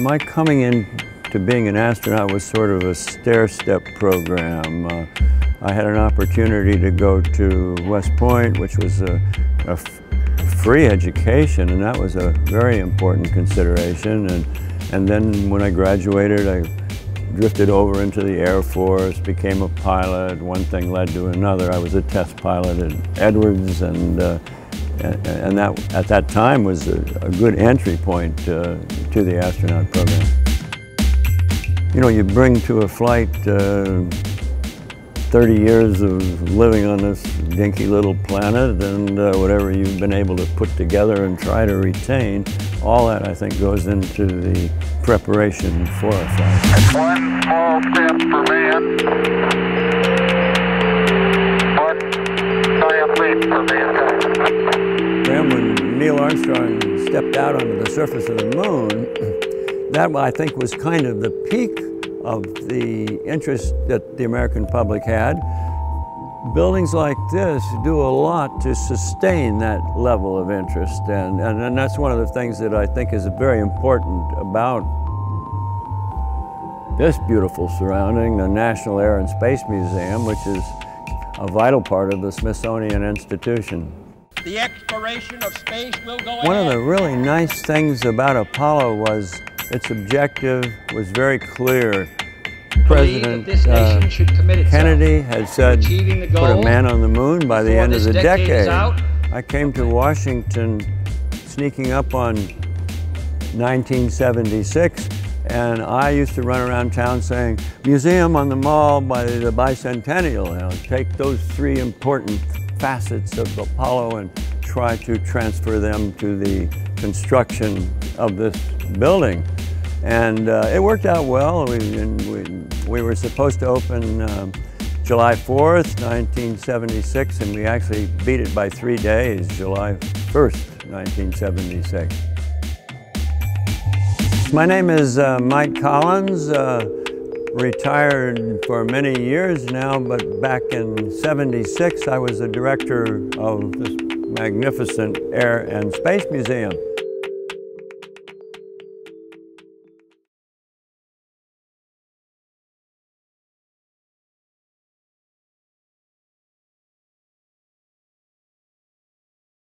my coming in to being an astronaut was sort of a stair-step program. Uh, I had an opportunity to go to West Point, which was a, a free education, and that was a very important consideration. And, and then when I graduated, I drifted over into the Air Force, became a pilot. One thing led to another. I was a test pilot at Edwards, and, uh, and that at that time was a, a good entry point uh, to the astronaut program. You know, you bring to a flight uh, 30 years of living on this dinky little planet and uh, whatever you've been able to put together and try to retain, all that I think goes into the preparation for a flight. One small step for man, one giant leap for mankind. When Neil Armstrong stepped out onto the surface of the moon, that I think was kind of the peak of the interest that the American public had. Buildings like this do a lot to sustain that level of interest, and, and, and that's one of the things that I think is very important about this beautiful surrounding, the National Air and Space Museum, which is a vital part of the Smithsonian Institution. The exploration of space will go One ahead. of the really nice things about Apollo was its objective was very clear. President uh, nation should commit itself Kennedy had said put a man on the moon by the end of the decade out. I came to Washington sneaking up on 1976 and I used to run around town saying, museum on the mall by the bicentennial. And I'll take those three important facets of Apollo and try to transfer them to the construction of this building. And uh, it worked out well. We, we, we were supposed to open um, July 4th, 1976, and we actually beat it by three days, July 1st, 1976. My name is uh, Mike Collins, uh, retired for many years now, but back in 76 I was the director of this magnificent Air and Space Museum.